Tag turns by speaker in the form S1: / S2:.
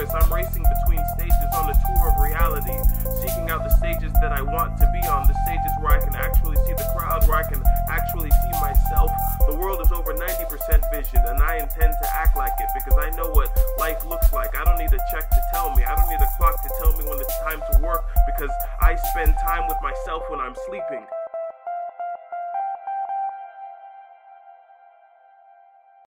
S1: Paris, I'm racing between stages on the tour of reality, seeking out the stages that I want to be on, the stages where I can actually see the crowd, where I can actually see myself. The world is over 90% vision, and I intend to act like it because I know what life looks like. I don't need a check to tell me, I don't need a clock to tell me when it's time to work because I spend time with myself when I'm sleeping.